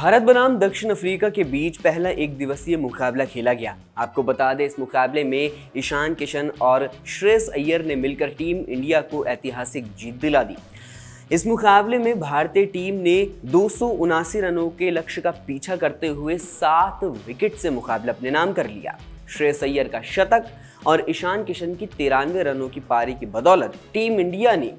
भारत बनाम दक्षिण अफ्रीका के बीच पहला एक दिवसीय मुकाबला खेला गया। आपको बता दें, इस मुकाबले में ईशान किशन और श्रेयस अय्यर ने मिलकर टीम इंडिया को ऐतिहासिक जीत दिला दी। इस मुकाबले में भारतीय टीम ने दो सौ उनासी रनों के लक्ष्य का पीछा करते हुए सात विकेट से मुकाबला अपने नाम कर लिया। श्रेयस अय्यर का शतक और ईशान किशन की तिरानवे रनों की पारी की बदौलत टीम इंडिया ने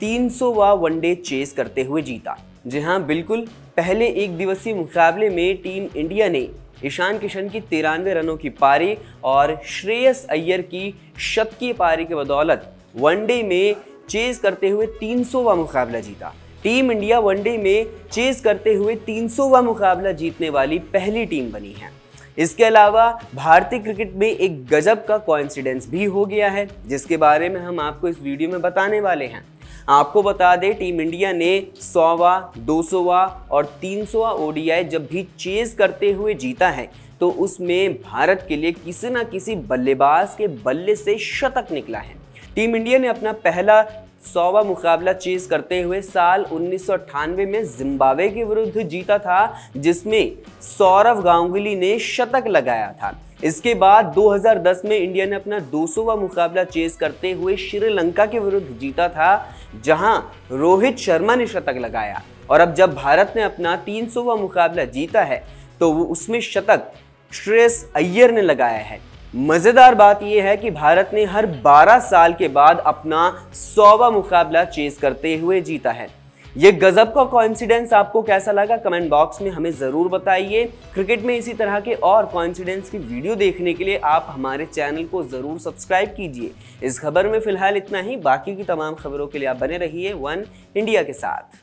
300वां वनडे चेस करते हुए जीता। जी हाँ बिल्कुल। पहले एक दिवसीय मुकाबले में टीम इंडिया ने ईशान किशन की तिरानवे रनों की पारी और श्रेयस अय्यर की शत की पारी के बदौलत वनडे में चेज करते हुए 300वां मुकाबला जीता। टीम इंडिया वनडे में चेज करते हुए 300वां मुकाबला जीतने वाली पहली टीम बनी है। इसके अलावा भारतीय क्रिकेट में एक गजब का कॉन्सिडेंस भी हो गया है, जिसके बारे में हम आपको इस वीडियो में बताने वाले हैं। आपको बता दें, टीम इंडिया ने सौवा, दो सौवा और तीन सौवा ओडीआई जब भी चेज करते हुए जीता है तो उसमें भारत के लिए किसी न किसी बल्लेबाज के बल्ले से शतक निकला है। टीम इंडिया ने अपना पहला सौवा मुकाबला चेज करते हुए साल उन्नीस सौ अट्ठानवे में जिम्बाब्वे के विरुद्ध जीता था, जिसमें सौरव गांगुली ने शतक लगाया था। इसके बाद 2010 में इंडिया ने अपना 200वां मुकाबला चेस करते हुए श्रीलंका के विरुद्ध जीता था, जहाँ रोहित शर्मा ने शतक लगाया। और अब जब भारत ने अपना 300वां मुकाबला जीता है तो वो उसमें शतक श्रेयस अय्यर ने लगाया है। मज़ेदार बात यह है कि भारत ने हर 12 साल के बाद अपना सौवा मुकाबला चेस करते हुए जीता है। ये गजब का कॉन्सिडेंस आपको कैसा लगा? कमेंट बॉक्स में हमें ज़रूर बताइए। क्रिकेट में इसी तरह के और कॉन्सिडेंस की वीडियो देखने के लिए आप हमारे चैनल को ज़रूर सब्सक्राइब कीजिए। इस खबर में फ़िलहाल इतना ही। बाकी की तमाम खबरों के लिए आप बने रहिए वन इंडिया के साथ।